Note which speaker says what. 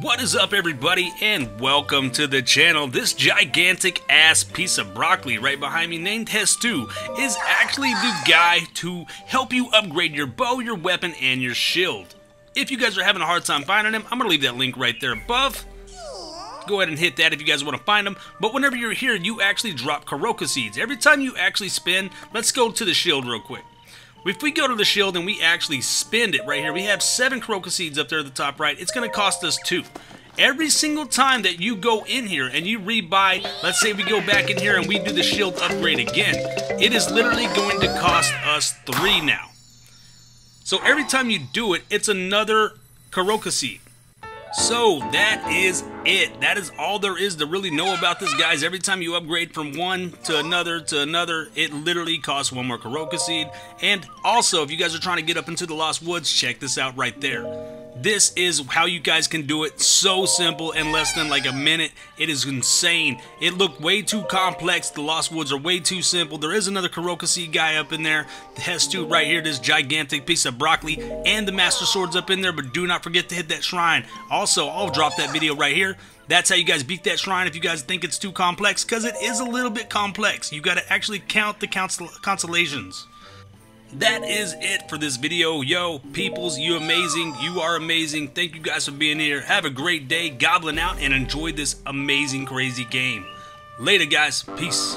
Speaker 1: What is up everybody and welcome to the channel. This gigantic ass piece of broccoli right behind me named Hestu is actually the guy to help you upgrade your bow, your weapon, and your shield. If you guys are having a hard time finding him, I'm going to leave that link right there above. Go ahead and hit that if you guys want to find him. But whenever you're here, you actually drop Korok seeds. Every time you actually spin, let's go to the shield real quick. If we go to the shield and we actually spend it right here, we have seven Korok seeds up there at the top right. It's going to cost us two. Every single time that you go in here and you rebuy, let's say we go back in here and we do the shield upgrade again, it is literally going to cost us three now. So every time you do it, it's another Korok seed. So that is it. That is all there is to really know about this, guys. Every time you upgrade from one to another to another, it literally costs one more Korok seed. And also, if you guys are trying to get up into the Lost Woods, check this out right there. This is how you guys can do it. So simple in less than like a minute. It is insane. It looked way too complex. The Lost Woods are way too simple. There is another Korok seed guy up in there. The Hestu right here, this gigantic piece of broccoli, and the Master Swords up in there. But do not forget to hit that shrine. Also, I'll drop that video right here. That's how you guys beat that shrine if you guys think it's too complex, because it is a little bit complex. You got to actually count the constellations that is it for this video. Yo, peoples, you amazing. You are amazing. Thank you guys for being here. Have a great day, goblin out, and enjoy this amazing, crazy game. Later, guys. Peace.